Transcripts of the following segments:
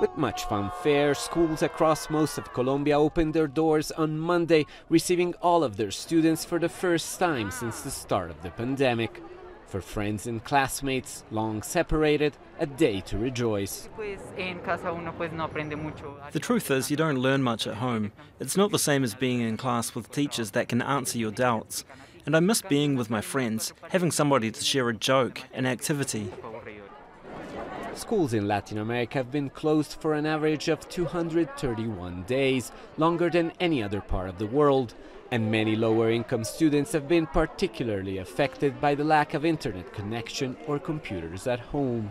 With much fanfare, schools across most of Colombia opened their doors on Monday, receiving all of their students for the first time since the start of the pandemic. For friends and classmates, long separated, a day to rejoice. The truth is, you don't learn much at home. It's not the same as being in class with teachers that can answer your doubts. And I miss being with my friends, having somebody to share a joke, an activity. Schools in Latin America have been closed for an average of 231 days, longer than any other part of the world. And many lower income students have been particularly affected by the lack of internet connection or computers at home.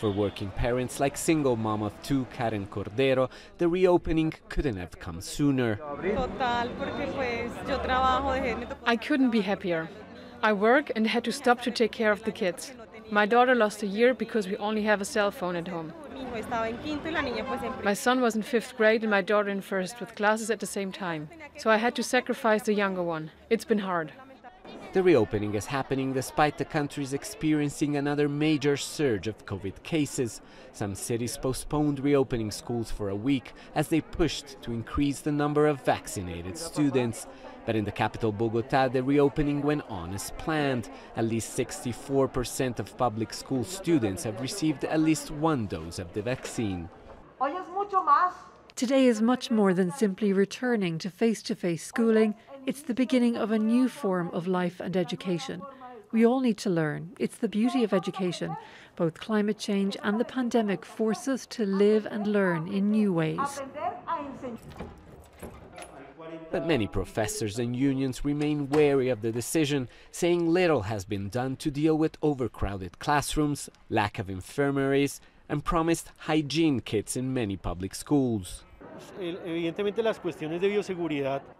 For working parents like single mom of two Karen Cordero, the reopening couldn't have come sooner. I couldn't be happier. I work and had to stop to take care of the kids. My daughter lost a year because we only have a cell phone at home. My son was in fifth grade and my daughter in first, with classes at the same time. So I had to sacrifice the younger one. It's been hard. The reopening is happening despite the countries experiencing another major surge of COVID cases. Some cities postponed reopening schools for a week as they pushed to increase the number of vaccinated students. But in the capital Bogota, the reopening went on as planned. At least 64% of public school students have received at least one dose of the vaccine. Today is much more than simply returning to face to face schooling. It's the beginning of a new form of life and education. We all need to learn. It's the beauty of education. Both climate change and the pandemic force us to live and learn in new ways. But many professors and unions remain wary of the decision, saying little has been done to deal with overcrowded classrooms, lack of infirmaries, and promised hygiene kits in many public schools.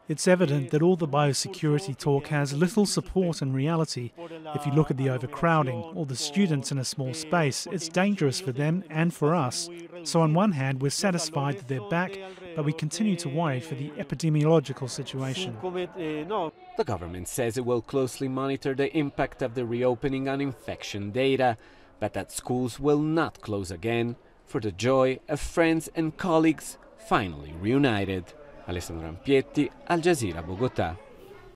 It's evident that all the biosecurity talk has little support in reality. If you look at the overcrowding or the students in a small space, it's dangerous for them and for us. So, on one hand, we're satisfied that they're back, but we continue to worry for the epidemiological situation. The government says it will closely monitor the impact of the reopening on infection data, but that schools will not close again for the joy of friends and colleagues finally reunited. Alessandro Ampietti, Al Jazeera, Bogotá.